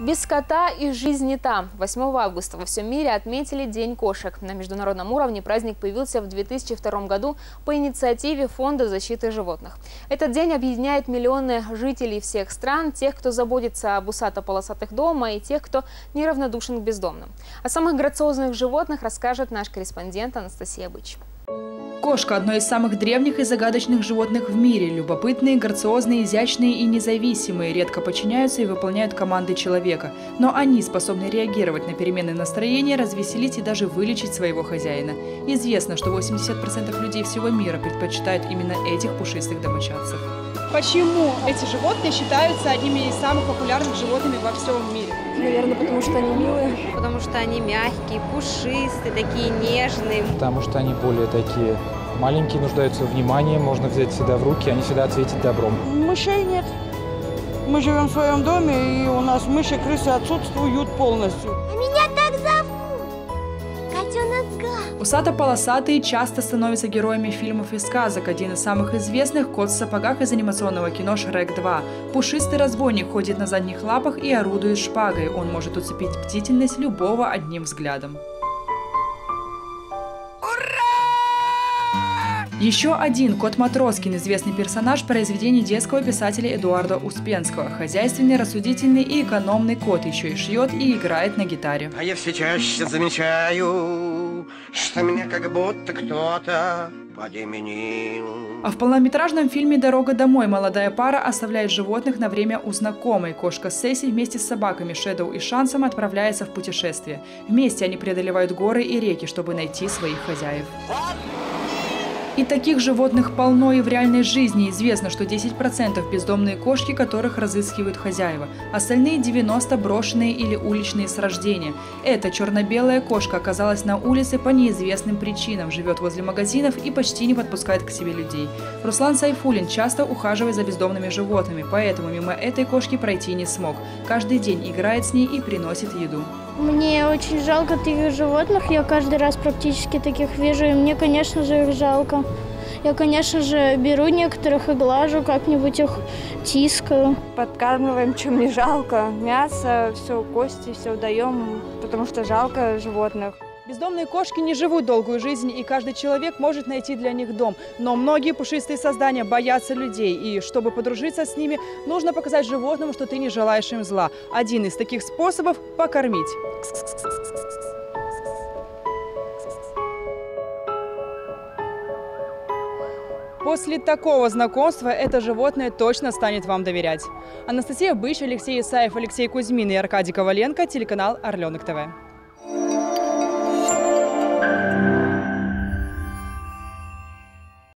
Без кота и жизнь не та. 8 августа во всем мире отметили День кошек. На международном уровне праздник появился в 2002 году по инициативе Фонда защиты животных. Этот день объединяет миллионы жителей всех стран, тех, кто заботится об усато-полосатых дома и тех, кто неравнодушен к бездомным. О самых грациозных животных расскажет наш корреспондент Анастасия Быч. Кошка – одно из самых древних и загадочных животных в мире. Любопытные, грациозные, изящные и независимые, редко подчиняются и выполняют команды человека. Но они способны реагировать на перемены настроения, развеселить и даже вылечить своего хозяина. Известно, что 80% людей всего мира предпочитают именно этих пушистых домочадцев. Почему эти животные считаются одними из самых популярных животными во всем мире? Наверное, потому что они милые. Потому что они мягкие, пушистые, такие нежные. Потому что они более такие маленькие, нуждаются в внимании, можно взять всегда в руки, они всегда ответят добром. Мышей нет. Мы живем в своем доме, и у нас мыши, крысы отсутствуют полностью. А меня Усато-полосатые часто становятся героями фильмов и сказок. Один из самых известных – «Кот в сапогах» из анимационного кино «Шрек 2». Пушистый разбойник ходит на задних лапах и орудует шпагой. Он может уцепить бдительность любого одним взглядом. Еще один Кот Матроскин, известный персонаж произведений детского писателя Эдуарда Успенского. Хозяйственный, рассудительный и экономный кот еще и шьет и играет на гитаре. А я все чаще замечаю, что меня как будто кто-то подеменил. А в полнометражном фильме «Дорога домой» молодая пара оставляет животных на время у знакомой. Кошка Сесси вместе с собаками Шэдоу и Шансом отправляется в путешествие. Вместе они преодолевают горы и реки, чтобы найти своих хозяев. И таких животных полно и в реальной жизни. Известно, что 10% бездомные кошки, которых разыскивают хозяева. Остальные 90% брошенные или уличные с рождения. Эта черно-белая кошка оказалась на улице по неизвестным причинам, живет возле магазинов и почти не подпускает к себе людей. Руслан Сайфулин часто ухаживает за бездомными животными, поэтому мимо этой кошки пройти не смог. Каждый день играет с ней и приносит еду. Мне очень жалко таких животных. Я каждый раз практически таких вижу. И мне, конечно же, их жалко. Я, конечно же, беру некоторых и глажу, как-нибудь их тискаю. Подкармливаем, чем не жалко. Мясо, все, кости, все даем, потому что жалко животных. Бездомные кошки не живут долгую жизнь, и каждый человек может найти для них дом. Но многие пушистые создания боятся людей, и чтобы подружиться с ними, нужно показать животному, что ты не желаешь им зла. Один из таких способов – покормить. После такого знакомства это животное точно станет вам доверять. Анастасия Быч, Алексей Исаев, Алексей Кузьмин и Аркадий Коваленко, телеканал «Орленок ТВ». Thank you.